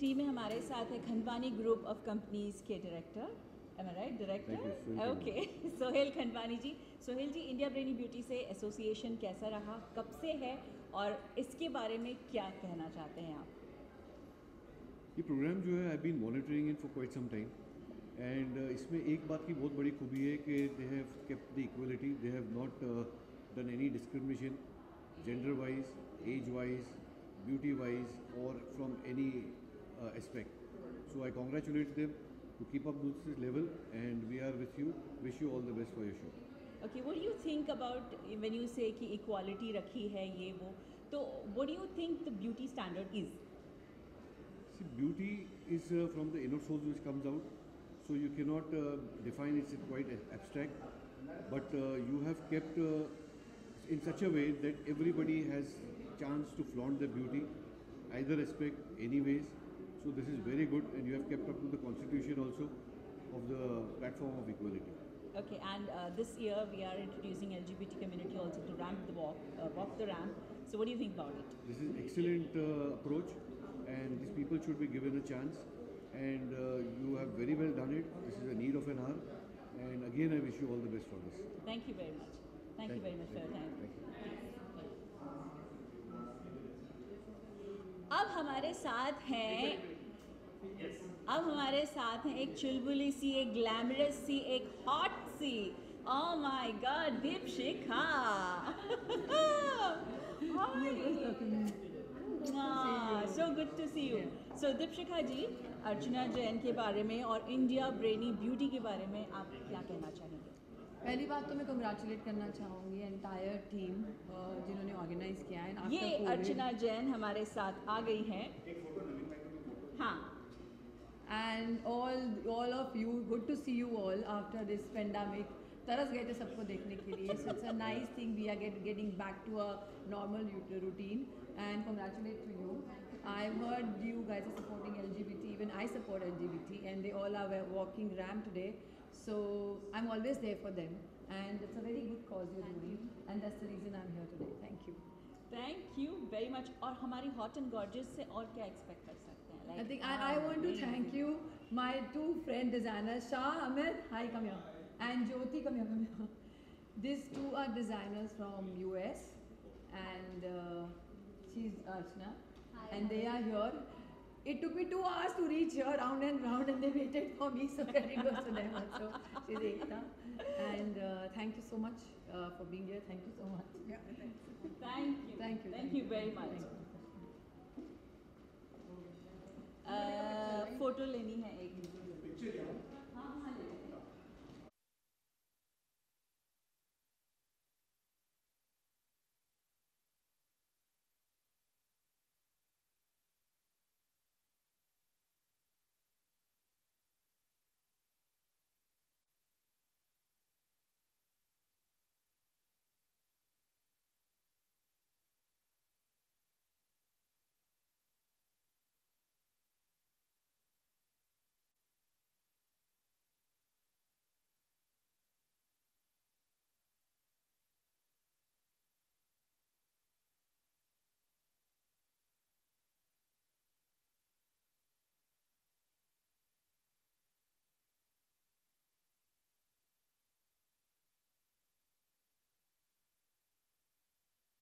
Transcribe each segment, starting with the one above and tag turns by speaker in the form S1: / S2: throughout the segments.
S1: Three में हमारे साथ है खंडवानी ग्रुप ऑफ़ कंपनीज़ के director am I
S2: right director
S1: okay
S2: Sohail
S1: Khandwani ji Sohail ji India brainy beauty से एसोसिएशन कैसा रहा? कब से है? और इसके बारे में क्या कहना चाहते हैं आप?
S2: ये प्रोग्राम जो है I been monitoring in for quite some time and इसमें एक बात की बहुत बड़ी खूबी है कि they have kept the equality they have not done any discrimination gender wise age wise beauty wise और from any Uh, aspect. So I congratulate them to keep up this level and we are with you. Wish you all the best for your
S1: show. Okay, what do you think about when you say ki equality rakhi hai ye wo? So what do you think the beauty standard is?
S2: See, beauty is uh, from the inner source which comes out. So you cannot uh, define it, it's quite abstract. But uh, you have kept uh, in such a way that everybody has chance to flaunt their beauty, either aspect, anyways so this is very good, and you have kept up to the constitution also of the platform of equality.
S1: Okay, and uh, this year we are introducing LGBT community also to ramp the walk, uh, walk the ramp. So what do you think about it?
S2: This is excellent uh, approach, and these people should be given a chance. And uh, you have very well done it. This is a need of an hour, and again I wish you all the best for this.
S1: Thank you very much. Thank, you very much for your time. अब हमारे साथ हैं अब हमारे साथ हैं एक चुलबुली सी एक ग्लैमरस सी एक हॉट सी। ओह my God Deepshikha so good to see you so Deepshikha ji Archana Jain के बारे में और इंडिया ब्रेनी ब्यूटी के बारे में आप क्या कहना चाहेंगे?
S3: पहली बात तो मैं कंग्रेचुलेट करना चाहूँगी एंटायर टीम जिन्होंने ऑर्गेनाइज किया है।
S1: ये अर्चना जैन हमारे साथ आ गई हैं। हाँ।
S3: And all all of you good to see you all after this pandemic तरस गए थे सबको देखने के लिए। So it's a nice thing we are get getting back to a normal routine and congratulate to you I heard you guys are supporting LGBT, even I support LGBT, and they all are walking RAM today. So I'm always there for them, and it's a very good cause you're doing, and that's the reason I'm here today. Thank you.
S1: Thank you very much और हमारी hot and gorgeous से और क्या expect कर सकते हैं
S3: I think I, I want to thank you, my two friend designers, Shah Ahmed, hi, come here, and Jyoti, come here, come here. These two are designers from US, and uh, she's Archana, and they are here. it took me two hours to reach here, round and round, and they waited for me so that it goes to them also. She's Ekta. And uh, thank you so much uh, for being here. Thank you so much. Yeah, thank, you. thank you.
S1: Thank you. Very much. Uh, photo leni hai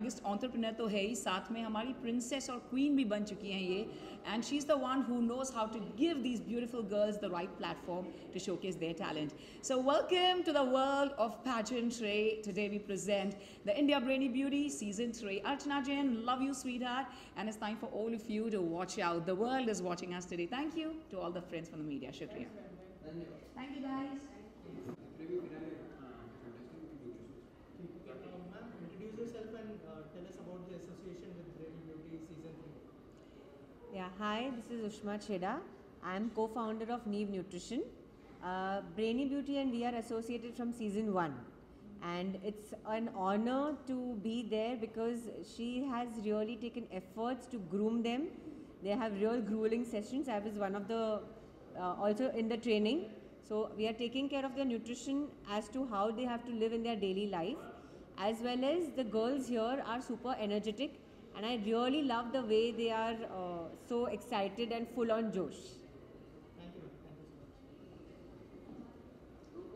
S4: biggest entrepreneur तो है ही साथ में हमारी princess और queen भी बन चुकी हैं ये and she is the one who knows how to give these beautiful girls the right platform to showcase their talent so welcome to the world of pageantry today we present the india brainy beauty season 3 archana jain love you sweetheart and it's time for all of you to watch out the world is watching us today thank you to all the friends from the media shukriya thank you guys
S5: Uh, uh, tell us about the association with Brainy Beauty Season 3.
S6: Yeah, hi, this is Ushma Cheda. I'm co-founder of Neve Nutrition. Uh, Brainy Beauty and we are associated from season one. And it's an honor to be there because she has really taken efforts to groom them. They have real grueling sessions. I was one of the, uh, also in the training. So we are taking care of their nutrition as to how they have to live in their daily life. As well as the girls here are super energetic and I really love the way they are uh, so excited and full on Josh.
S5: Thank you. Thank you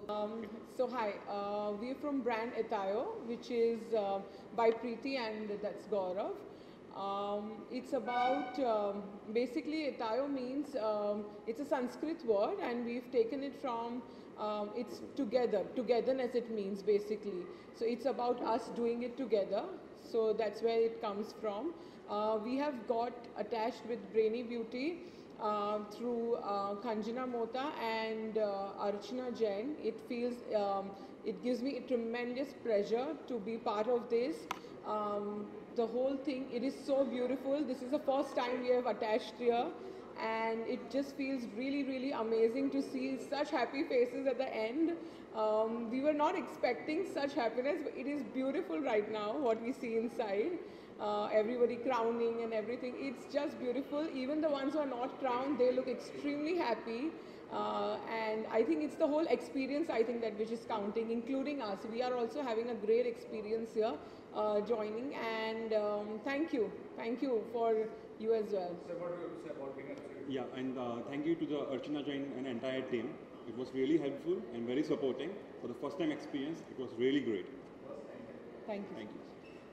S5: so.
S7: Um, so hi, uh, we're from brand Etayo, which is uh, by Preeti and that's Gaurav. Um, it's about um, basically Etayo means um, it's a Sanskrit word and we've taken it from um, it's together, togetherness it means basically. So it's about us doing it together. So that's where it comes from. Uh, we have got attached with Brainy Beauty uh, through uh, Kanjana Mota and uh, Archana Jain. It feels, um, it gives me a tremendous pleasure to be part of this. Um, the whole thing, it is so beautiful. This is the first time we have attached here and it just feels really, really amazing to see such happy faces at the end. Um, we were not expecting such happiness, but it is beautiful right now what we see inside uh, everybody crowning and everything. It's just beautiful. Even the ones who are not crowned, they look extremely happy. Uh, and I think it's the whole experience, I think, that which is counting, including us. We are also having a great experience here uh, joining. And um, thank you. Thank you for you as well.
S8: Yeah, and uh, thank you to the Archana Jain and entire team. It was really helpful and very supporting. For the first time experience, it was really great.
S7: Thank you.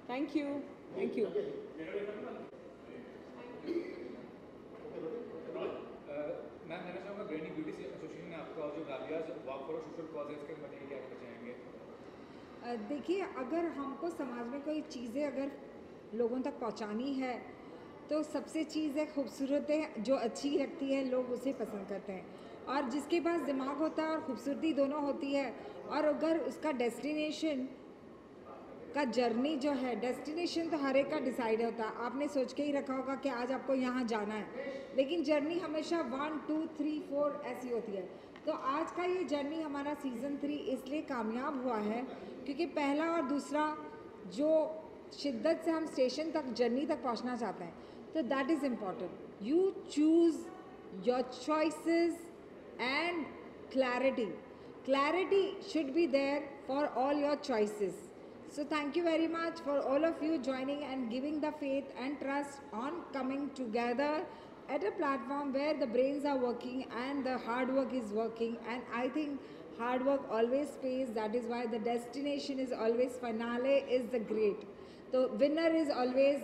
S8: Thank you.
S7: Thank you. Thank you.
S9: Ma'am मैंने चाहूँगा brainy beauty association ने आपको जो गालियाज walk for social cause है इसके बताइए क्या कहना चाहेंगे
S10: देखिए अगर हमको समाज में कोई चीज़ें अगर लोगों तक पहुंचानी है तो सबसे चीज़ है खूबसूरत है जो अच्छी लगती है, लोग उसे पसंद करते हैं। और जिसके पास दिमाग होता है और खूबसूरती दोनों होती है, और अगर उसका डेस्टिनेशन का जर्नी जो है, डेस्टिनेशन तो हर एक का डिसाइड होता है। आपने सोच के ही रखा होगा कि आज आपको यहाँ जाना है। लेकिन जर्नी हमेशा वन, टू, थ्री, फोर ऐसी होती है। तो आज का ये जर्नी हमारा सीज़न थ्री इसलिए कामयाब हुआ है क्योंकि पहला और दूसरा जो शिद्दत से हम स्टेशन तक, जर्नी तक पहुँचना चाहते हैं। So that is important. You choose your choices and clarity. Clarity should be there for all your choices. So thank you very much for all of you joining and giving the faith and trust on coming together at a platform where the brains are working and the hard work is working and I think hard work always pays that is why the destination is always finale is the great the winner is always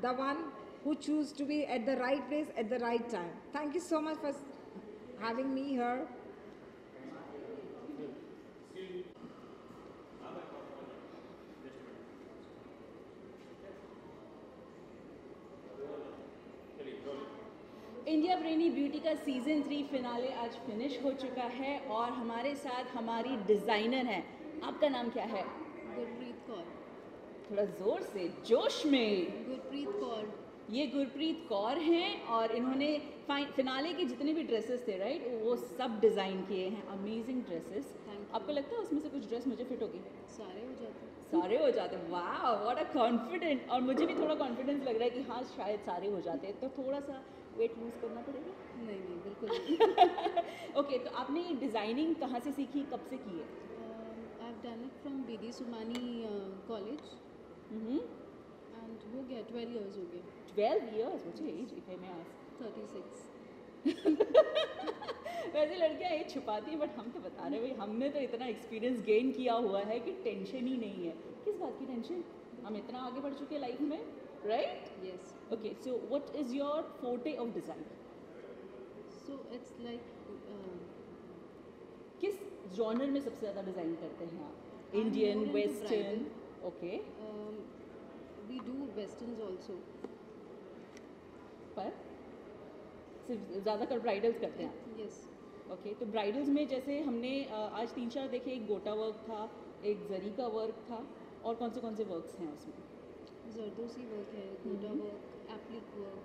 S10: the one who choose to be at the right place at the right time thank you so much for having me here
S1: India brainy beauty का season three finale आज finish हो चुका है और हमारे साथ हमारी designer हैं आपका नाम क्या है
S3: गुरप्रीत कौर
S1: थोड़ा ज़ोर से जोश में
S3: गुरप्रीत कौर।
S1: ये गुरप्रीत कौर हैं और इन्होंने फिनाले के जितने भी ड्रेसेस थे राइट वो सब डिज़ाइन किए हैं। अमेजिंग ड्रेसेस आपको लगता है उसमें से कुछ ड्रेस मुझे फिट होगी?
S3: सारे हो जाते
S1: सारे हो जाते वाह व्हाट अ कॉन्फिडेंट और मुझे भी थोड़ा कॉन्फिडेंस लग रहा है कि हाँ शायद सारे हो जाते हैं। तो थोड़ा सा वेट लूज करना पड़ेगा?
S3: नहीं नहीं बिल्कुल
S1: ओके तो आपने ये डिज़ाइनिंग कहाँ से सीखी? कब से की है?
S3: I have done it from B D Somani college and हो गया ट्वेल्व इयर्स हो गए
S1: ट्वेल्व ईयर्स मुझे एज इफ़ आई मैं आस्क
S3: थर्टी सिक्स
S1: वैसे लड़कियाँ एज छुपाती हैं बट हम तो बता रहे हैं भाई हमने तो इतना एक्सपीरियंस गेन किया हुआ है कि टेंशन ही नहीं है। किस बात की टेंशन हम इतना आगे बढ़ चुके हैं लाइफ में right
S3: yes
S1: okay so what is your forte of design
S3: so it's like
S1: किस जॉनर में सबसे ज़्यादा डिज़ाइन करते हैं आप? Indian
S3: western
S1: okay
S3: we do westerns also
S1: पर? सिर्फ़ ज़्यादातर ब्राइडल्स करते हैं?
S3: यस
S1: ओके तो ब्राइडल्स में जैसे हमने आज तीन चार देखे एक गोटा वर्क था एक जरी का वर्क था और कौन से कौन से वर्क्स हैं उसमें?
S3: जरदोसी वर्क है gota.
S1: Work
S3: applique work?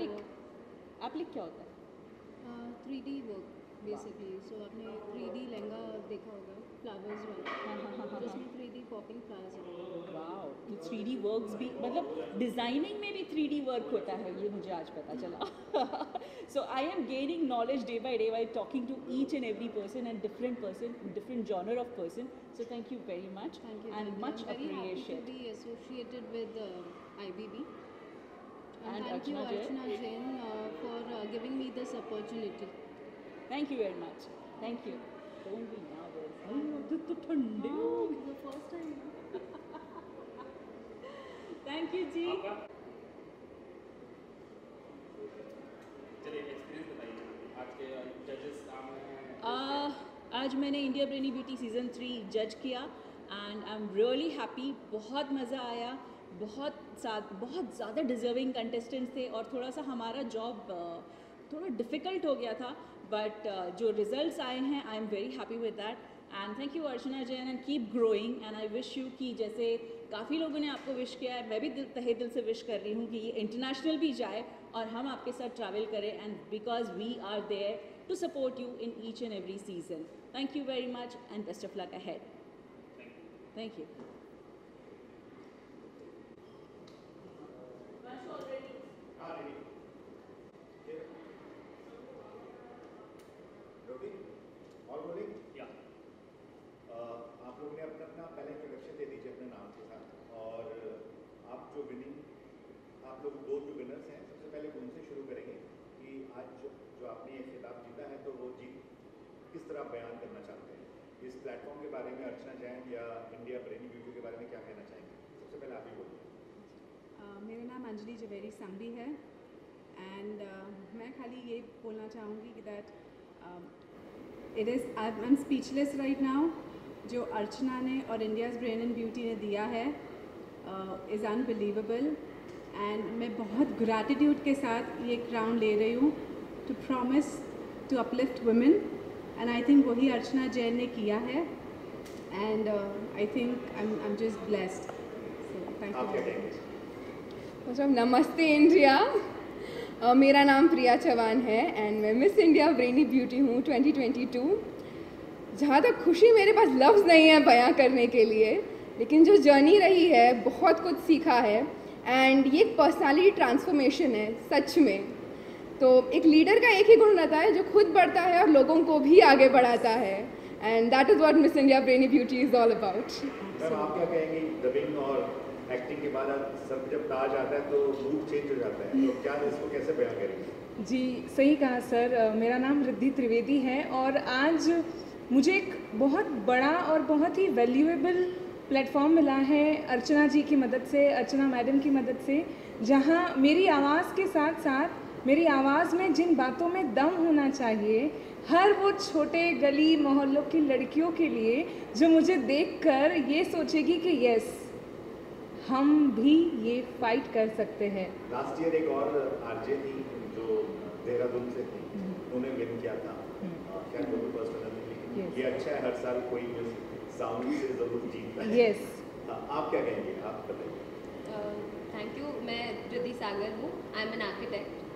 S3: Work
S1: applique क्या होता है?
S3: Three D work basically so आपने थ्री डी लहंगा देखा होगा फ्लावर्स वाला। जिसमें three D
S1: popping flowers three D work भी मतलब डिज़ाइनिंग में भी थ्री डी वर्क होता है ये मुझे आज पता चला। So I am gaining knowledge day by day by talking to each and every person and different person different genre of person so thank you very much and much
S11: associated with I B B
S1: and
S11: for giving me this opportunity
S1: Thank you very much. Thank you. Don't be nervous. This ठंडे हो
S11: Oh, the first time.
S1: Thank you ji
S9: चलिए experience बताइए आज के जजेस काम
S1: Uh, आज मैंने India brainy beauty season three जज किया and I am really happy बहुत मज़ा आया बहुत बहुत ज़्यादा डिज़र्विंग कंटेस्टेंट्स थे और थोड़ा सा हमारा जॉब थोड़ा डिफ़िकल्ट हो गया था बट जो रिज़ल्ट आए हैं I am very happy with that and thank you Archana Jain and keep growing and I wish you कि जैसे काफ़ी लोगों ने आपको विश किया है, मैं भी दिल, तहे दिल से विश कर रही हूँ कि ये इंटरनेशनल भी जाए और हम आपके साथ ट्रैवल करें and because we are there to support you in each and every season thank you very much and best of luck ahead. Thank you.
S12: और रोलिंग
S9: या
S12: आप लोगों ने अपना अपना पहले इंट्रोडक्शन दे दीजिए अपने नाम के साथ और आप जो विनिंग आप लोग दो जो विनर्स हैं सबसे पहले उनसे शुरू करेंगे कि आज जो, जो आपने ये खिताब जीता है तो वो जीत किस तरह बयान करना चाहते हैं? इस प्लेटफॉर्म के बारे में अर्चना जैन या इंडिया ब्रेनी ब्यूटी के बारे में क्या कहना चाहेंगे? सबसे पहले आप ही बोलिए।
S13: मेरा नाम अंजलि जवेरी संघवी है एंड uh, मैं खाली ये बोलना चाहूँगी कि that it is I am speechless right now जो अर्चना ने और इंडियाज़ ब्रेन एंड ब्यूटी ने दिया है इज़ अनबिलीवेबल एंड मैं बहुत ग्रैटिट्यूड के साथ ये क्राउन ले रही हूँ to promise to uplift women and I think वही अर्चना जैन ने किया है। And I think I am
S12: just blessed
S13: thank
S12: you
S14: मतलब नमस्ते इंडिया अ, मेरा नाम प्रिया चौहान है एंड मैं मिस इंडिया ब्रेनी ब्यूटी हूँ 2022 जहाँ तक खुशी मेरे पास लफ्ज़ नहीं है बयां करने के लिए लेकिन जो जर्नी रही है बहुत कुछ सीखा है। एंड ये एक पर्सनालिटी ट्रांसफॉर्मेशन है सच में। तो एक लीडर का एक ही गुण रहता है जो खुद बढ़ता है और लोगों को भी आगे बढ़ाता है। And that is what Miss India brainy beauty is all
S12: about आप क्या कहेंगे डबिंग और एक्टिंग के बाद सब जब ताज आता है तो रूप चेंज हो जाता है। तो क्या इसको कैसे बयां करेंगे?
S15: जी सही कहा सर। मेरा नाम रिद्धि त्रिवेदी है और आज मुझे एक बहुत बड़ा और बहुत ही वैल्यूएबल प्लेटफॉर्म मिला है अर्चना जी की मदद से अर्चना मैडम की मदद से जहाँ मेरी आवाज़ के साथ साथ मेरी आवाज़ में जिन बातों में दम होना चाहिए हर वो छोटे गली मोहल्लों की लड़कियों के लिए जो मुझे देखकर ये सोचेगी कि यस हम भी ये फाइट कर सकते हैं।
S12: लास्ट ईयर एक और आरजे थी जो देहरादून से थी उन्होंने विन किया था। अ, क्या पर्सनल लेकिन
S15: Yes.
S12: ये अच्छा है हर साल कोई साउंड से ज़रूर जीतता है।
S15: Yes.
S12: हाँ, आप क्या कहेंगे? आप बताइए।
S16: थैंक यू मैं रिद्धि सागर हूँ। I am an architect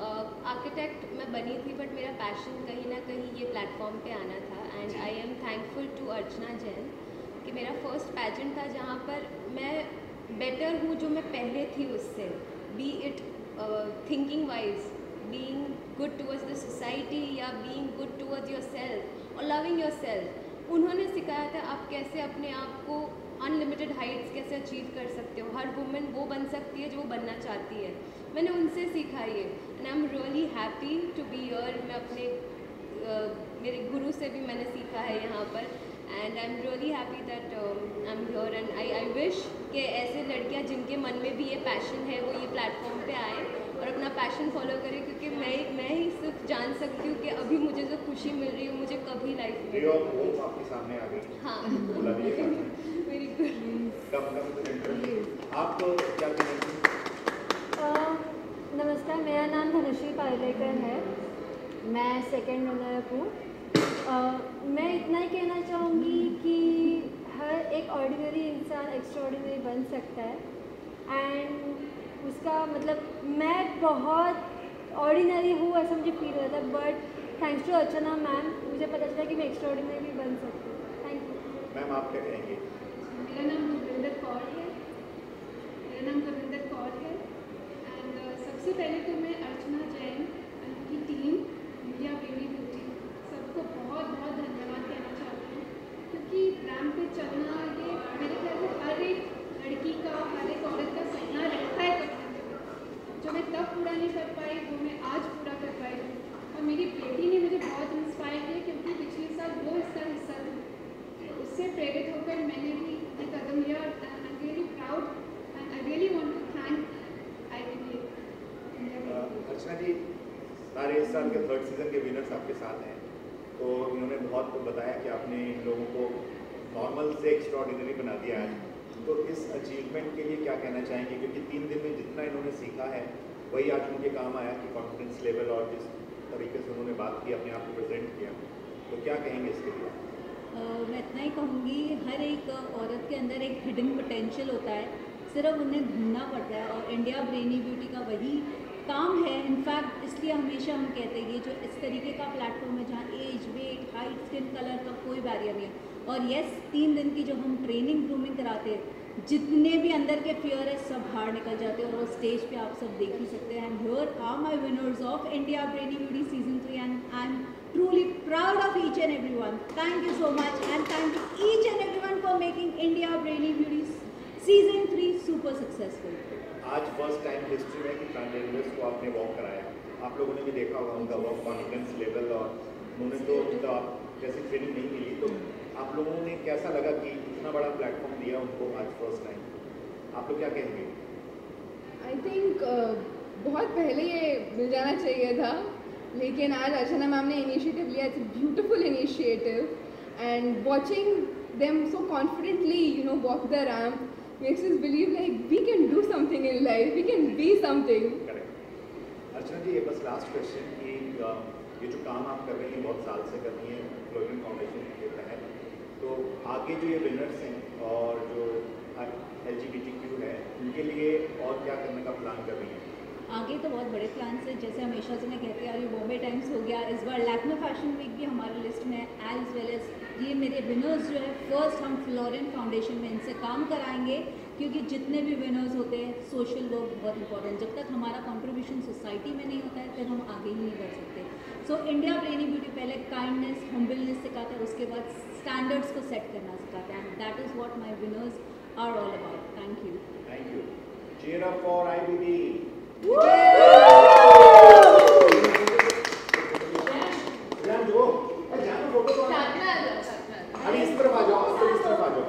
S16: architect मैं बनी थी बट मेरा पैशन कहीं ना कहीं ये प्लेटफॉर्म पे आना था and I am thankful to Archana Jain कि मेरा फ़र्स्ट पैजेंट था जहाँ पर मैं बेटर हूँ जो मैं पहले थी उससे be it thinking wise being good towards the society या being good towards yourself और लविंग योर सेल्फ उन्होंने सिखाया था आप कैसे अपने आप को अनलिमिटेड हाइट्स कैसे अचीव कर सकते हो हर वुमेन वो बन सकती है जो वो बनना चाहती है। मैंने उनसे सीखा ये and I am really happy to be your मैं अपने uh, मेरे गुरु से भी मैंने सीखा है यहाँ पर। And I am really happy that I am your and I I wish कि ऐसे लड़कियाँ जिनके मन में भी ये पैशन है वो ये प्लेटफॉर्म पे आए और अपना पैशन फॉलो करें। क्योंकि मैं मैं ही सिर्फ़ जान सकती हूँ कि अभी मुझे जो खुशी मिल रही है मुझे कभी लाइफ में
S12: आपके सामने आ गई
S16: हाँ। वेरी गुड
S12: आप क्या कहेंगे
S17: नमस्कार मेरा नाम धनुश्री पालेकर है। मैं सेकंड रनर हूँ। मैं इतना ही कहना चाहूँगी कि हर एक ऑर्डिनरी इंसान एक्स्ट्रॉर्डिनरी बन सकता है। एंड उसका मतलब मैं बहुत ऑर्डिनरी हूँ ऐसा मुझे फील होता है but thanks to Archana ma'am मुझे पता चला कि मैं एक्स्ट्रॉर्डिनरी भी बन सकती हूँ। थैंक यू
S12: मैम आप क्या कहेंगे?
S13: मेरा नाम गुरविंदर कौर है। मेरा नाम सबसे पहले तो मैं अर्चना जैन
S12: इस सीज़न के विनर्स आपके साथ हैं। तो इन्होंने बहुत बताया कि आपने इन लोगों को नॉर्मल से एक्स्ट्रॉर्डिनरी बना दिया आज तो इस अचीवमेंट के लिए क्या कहना चाहेंगे? क्योंकि तीन दिन में जितना इन्होंने सीखा है, वही आज उनके काम आया कि कॉन्फिडेंस लेवल और जिस तरीके से उन्होंने बात की, अपने आप को प्रेजेंट किया। तो क्या कहेंगे इसके लिए?
S1: मैं इतना ही कहूँगी, हर एक औरत के अंदर एक हिडन पोटेंशियल होता है। सिर्फ़ उन्हें ढूंढना पड़ता है और इंडिया ब्रेनी ब्यूटी का वही काम है इनफैक्ट इसलिए हमेशा हम कहते हैं ये जो इस तरीके का प्लेटफॉर्म है जहाँ age weight height skin colour का कोई बैरियर नहीं है और यस तीन दिन की जो हम ट्रेनिंग ग्रूमिंग कराते हैं, जितने भी अंदर के फियर है, सब बाहर निकल जाते हैं और वो स्टेज पे आप सब देख ही सकते हैं and here are my winners of India brainy beauty season three and I am truly proud of each and everyone. You so much and thank you each and everyone for making India Brainy Beauty season 3 super successful.
S12: आज first time history में कि transgenders को आपने walk कराया। आप लोगों ने भी देखा होगा उनका वर्क कॉन्फिडेंस लेवल और उन्होंने तो आप जैसी ट्रेनिंग नहीं मिली तो आप लोगों ने कैसा लगा कि इतना बड़ा प्लेटफॉर्म दिया उनको आज फ़र्स्ट टाइम आप लोग क्या कहेंगे?
S18: आई थिंक बहुत पहले ये मिल जाना चाहिए था, लेकिन आज अर्चना मैम ने इनिशिएटिव लिया it's beautiful initiative and watching them so confidently you know walk the ramp makes us believe, like, we can do something in life. We can be something.
S12: Archana ji ये बस last question कि ये जो काम आप कर रही हैं, बहुत साल से कर रही हैं फ्लोरिन फाउंडेशन के तहत तो आगे जो ये विनर्स हैं और जो एल जी टी क्यू है, उनके लिए और क्या करने का प्लान कर रही हैं?
S1: आगे तो बहुत बड़े प्लान्स हैं। जैसे हमेशा से मैं कहती आ रही हूँ बॉम्बे टाइम्स हो गया, इस बार लैक्मे फ़ैशन वीक भी हमारी लिस्ट में है एज वेल एज ये मेरे विनर्स जो है फ़र्स्ट हम फ्लोरेन फाउंडेशन में इनसे काम कराएँगे, क्योंकि जितने भी विनर्स होते हैं सोशल वर्क बहुत इंपॉर्टेंट जब तक हमारा कॉन्ट्रीब्यूशन सोसाइटी में नहीं होता है, फिर हम आगे ही नहीं बढ़ सकते। सो इंडिया ब्रेनी ब्यूटी पहले काइंडनेस हम्बलनेस सिखाता है, उसके बाद स्टैंडर्ड्स को सेट करना सिखाता है।
S12: That is what my winners are all about thank you thank you अभी इस तरफ़ तरफ़ आ जाओ।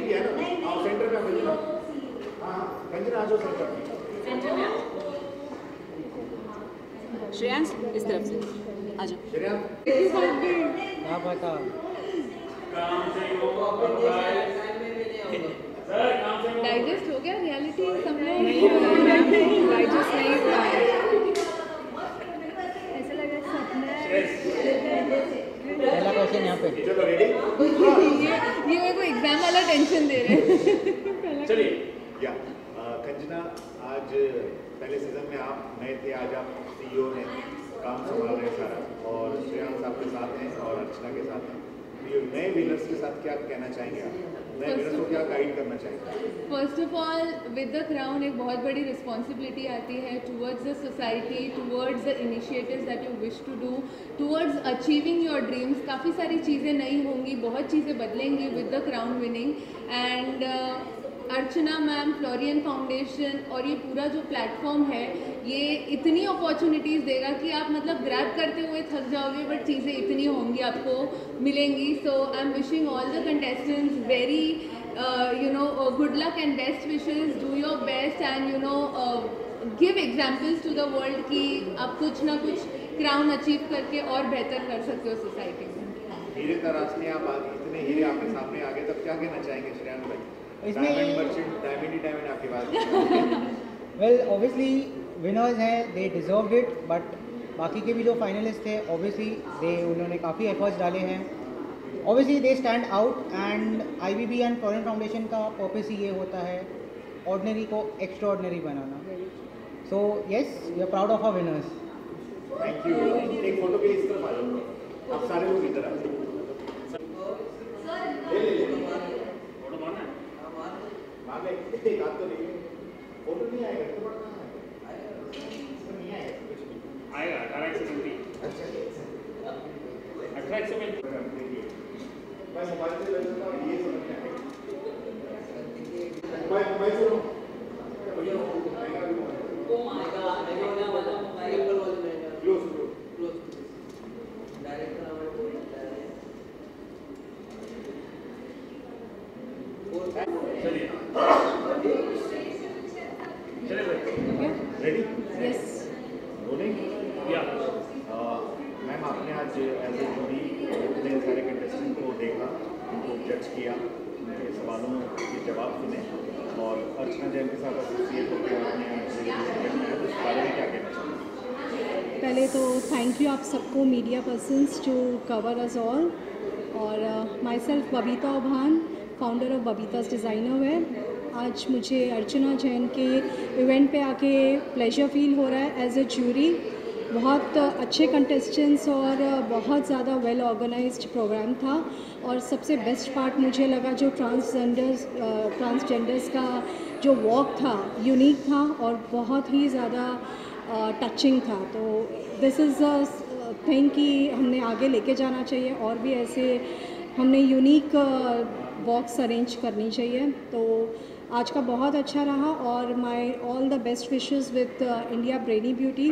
S12: किया है
S4: श्रेयांश से
S18: डाइजेस्ट हो गया रियलिटी सब लोग डाइजेस्ट नहीं हुआ। है
S10: ऐसा लगा सपना
S19: पहला क्वेश्चन यहाँ पे।
S12: चलो रेडी
S18: ये ये मेरे को एग्ज़ाम वाला टेंशन दे रहे हैं।
S12: चलिए। या कंजना आज पहले सीज़न में आप नए थे आज आप सीईओ हैं काम संभाल रहे हैं सारा। और श्रेयांश आपके साथ हैं और अर्चना के साथ हैं। तो ये नए विनर्स के साथ क्या कहना चाहेंगे आप? नए विनर्स को क्या गाइड करना चाहेंगे?
S18: First of all with the crown एक बहुत बड़ी रिस्पॉन्सिबिलिटी आती है towards the society towards the initiatives that you wish to do towards achieving your dreams काफ़ी सारी चीज़ें नई होंगी बहुत चीज़ें बदलेंगी with the crown winning and Archana ma'am Florian foundation और ये पूरा जो प्लेटफॉर्म है, ये इतनी अपॉर्चुनिटीज़ देगा कि आप मतलब ग्रैब करते हुए थक जाओगे बट चीज़ें इतनी होंगी आपको, मिलेंगी। So I am wishing all the contestants very you know good luck and best wishes do your best and you know give examples to the world कि आप कुछ ना कुछ क्राउन अचीव करके और बेहतर कर सकते हो सोसाइटी में।
S12: हीरे तराशने आप आगे इतने हीरे आपके सामने आ गए तब क्या कहना चाहेंगे श्रेयांश भाई?
S19: इसमें वेल ऑब्वियसली विनर्स हैं दे डिजर्व इट बट बाकी के भी जो फाइनलिस्ट थे ऑब्वियसली दे उन्होंने काफ़ी एफर्ट्स डाले हैं। Obviously they stand out and IBB and Florian foundation का पर्पस ही ये होता है ऑर्डनरी को extraordinary banana. So yes we are proud of our winners
S12: thank you एक फ़ोटो के लिए इस तरफ़ आ जाओ आप सारे लोग इधर आ जाओ। ಕಡಿಮೆಯಾಗಿರುತ್ತೆ ಬಟ್ आज एज ए जूरी इतने सारे कंटेस्टेंट को देखा, उनको जज किया, उनके सवालों के जवाब सुने और अर्चना जैन के साथ एसोसिएट होकर आपने इस बारे में क्या कहना चाहेंगे?
S20: पहले तो थैंक यू आप सबको media persons to cover us all और myself Babita Obhan founder of Babita's designer wear आज मुझे अर्चना जैन के इवेंट पे आके प्लेजर फील हो रहा है एज ए ज्यूरी बहुत अच्छे कंटेस्टेंट्स और बहुत ज़्यादा वेल ऑर्गेनाइज्ड प्रोग्राम था और सबसे बेस्ट पार्ट मुझे लगा जो ट्रांसजेंडर्स ट्रांसजेंडर्स का जो वॉक था यूनिक था और बहुत ही ज़्यादा टचिंग था। तो दिस इज़ अ थिंग कि हमने आगे लेके जाना चाहिए और भी ऐसे हमने यूनिक वॉक्स अरेंज करनी चाहिए। तो आज का बहुत अच्छा रहा और my all the best wishes with India brainy beauty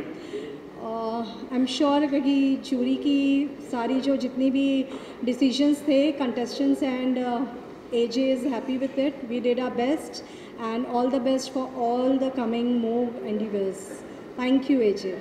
S20: I am sure क्योंकि जूरी की सारी जो जितनी भी डिसीजंस थे contestants and as is happy with it we did our best and all the best for all the coming move and thank you
S12: AJ